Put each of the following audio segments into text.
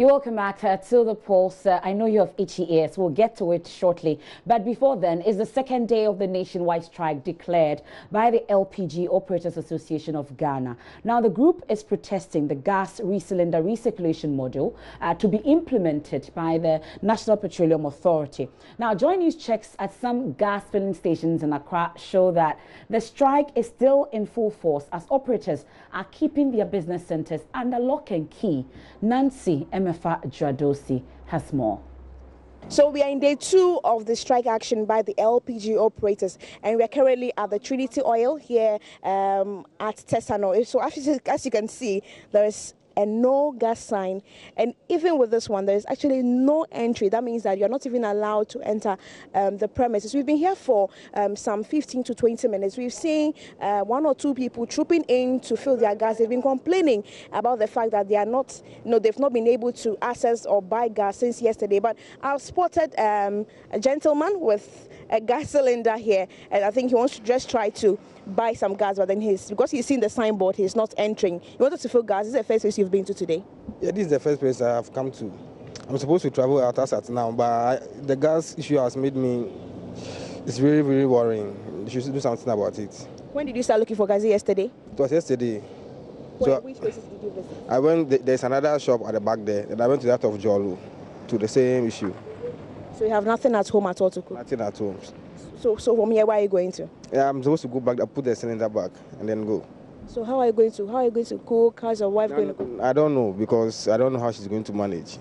You're welcome back uh, to the pulse. Uh, I know you have itchy ears. We'll get to it shortly. But before then, is the second day of the nationwide strike declared by the LPG Operators Association of Ghana. Now, the group is protesting the gas recylinder recirculation model uh, to be implemented by the National Petroleum Authority. Now, Joy News checks at some gas filling stations in Accra show that the strike is still in full force as operators are keeping their business centers under lock and key. Nancy M. Emefa Dradosi has more. So we are in day two of the strike action by the LPG operators, and we are currently at the Trinity Oil here um, at Tesano. So as you can see, there is a no gas sign. And even with this one, there is actually no entry. That means that you're not even allowed to enter um, the premises. We've been here for um, some 15 to 20 minutes. We've seen uh, one or two people trooping in to fill their gas. They've been complaining about the fact that they are not, you know, they've not been able to access or buy gas since yesterday. But I've spotted um, a gentleman with a gas cylinder here, and I think he wants to just try to buy some gas, but then he's because he's seen the signboard, he's not entering. He wanted to fill gas. This is the first place you've been to today. Yeah, this is the first place I've come to. I'm supposed to travel out as at now, but I, the gas issue has made me. It's very, very worrying. You should do something about it. When did you start looking for gas yesterday? It was yesterday. Where, so which places did you visit? I went. There's another shop at the back there, and I went to that of Jolu, to the same issue. So you have nothing at home at all to cook? Nothing at home. So, so from here, where are you going to? Yeah, I'm supposed to go back. I put the cylinder back and then go. So how are you going to? How are you going to cook? How's your wife no, going to cook? I don't know because I don't know how she's going to manage.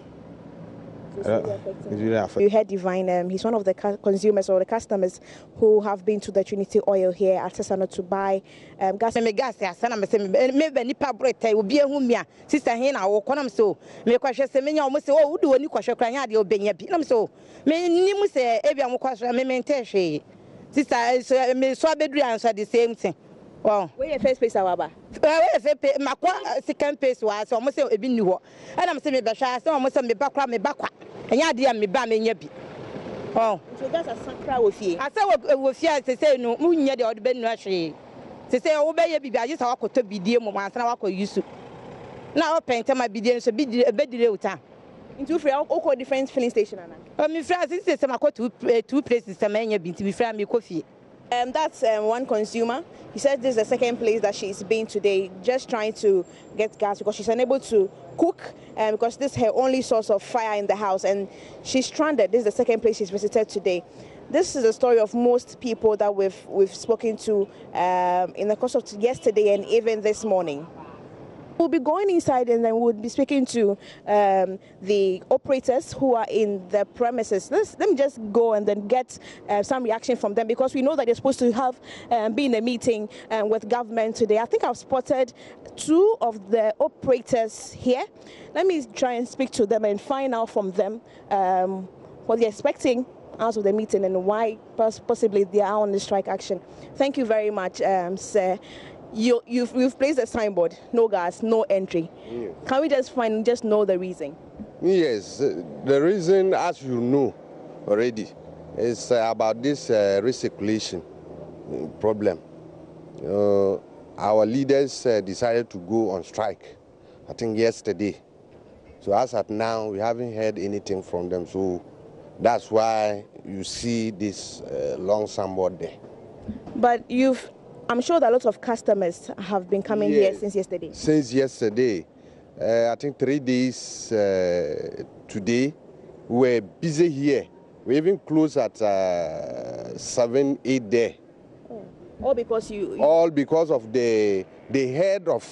You heard Divine, um, he's one of the consumers or the customers who have been to the Trinity Oil here at Tesano to buy um, gas. Me gas ya sana me se me be nipa brete obi ehu mi a sister hin na wo konam so me kwahwe se me nya o mo se o wudi oni kwahwe kra nya de obenya bi nam so me ni mu se e bia mo kwahwe me me nte hwe sister so me so abeduru answer the same thing wɔn. wɔyɛ first place awa ba. ɛɛ wɔyɛ first place makɔ eh, second place wa eh, sɛ ɔmo sɛ ebi ni hɔ ɛna mo sɛ mi bɛhwɛ sɛ ɔmo sɛ mi ba kora mi ba kwa ɛnyɛ adeɛ a mi ba mi nya bi. ɔn. nti o gasa san kura wɔ fie. asa wɔ wɔ fie a sese eh, no mu nya deɛ ɔde bɛ nua hwee sese wo bɛ yɛ bibi ayi sɛ wakɔtɔ bidie mu ansa na wakɔ yusu na ɔpɛn tɛma bidie nso bidie ebedire o ta. nti wofiri okɔ different filling station ana. ɔ mi fira sisi sɛ ma kɔ two places sɛ ma nya bi nti mi fira mi kɔ fie. Um, that's um, one consumer. He said this is the second place that she's been today, just trying to get gas because she's unable to cook um, because this is her only source of fire in the house and she's stranded. This is the second place she's visited today. This is the story of most people that we've we've spoken to um, in the course of yesterday and even this morning. We'll be going inside and then we'll be speaking to um, the operators who are in the premises. Let's, let me just go and then get uh, some reaction from them because we know that they're supposed to have um, been in a meeting um, with government today. I think I've spotted two of the operators here. Let me try and speak to them and find out from them um, what they're expecting out of the meeting and why possibly they are on the strike action. Thank you very much, um, sir you you've, you've placed a signboard no gas no entry. Yeah. can we just find just know the reason? Yes the reason as you know already is uh, about this uh, recirculation problem. Uh, our leaders uh, decided to go on strike i think yesterday. So as at now we haven't heard anything from them. So that's why you see this uh, long signboard there. But you've I'm sure that a lot of customers have been coming yes. here since yesterday. Since yesterday. Uh, I think three days uh, today. we're busy here. We even close at uh, 7, 8 there. Oh. All because you, you... All because of the, the head of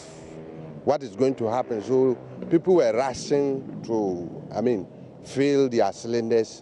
what is going to happen. So people were rushing to, I mean, fill their cylinders.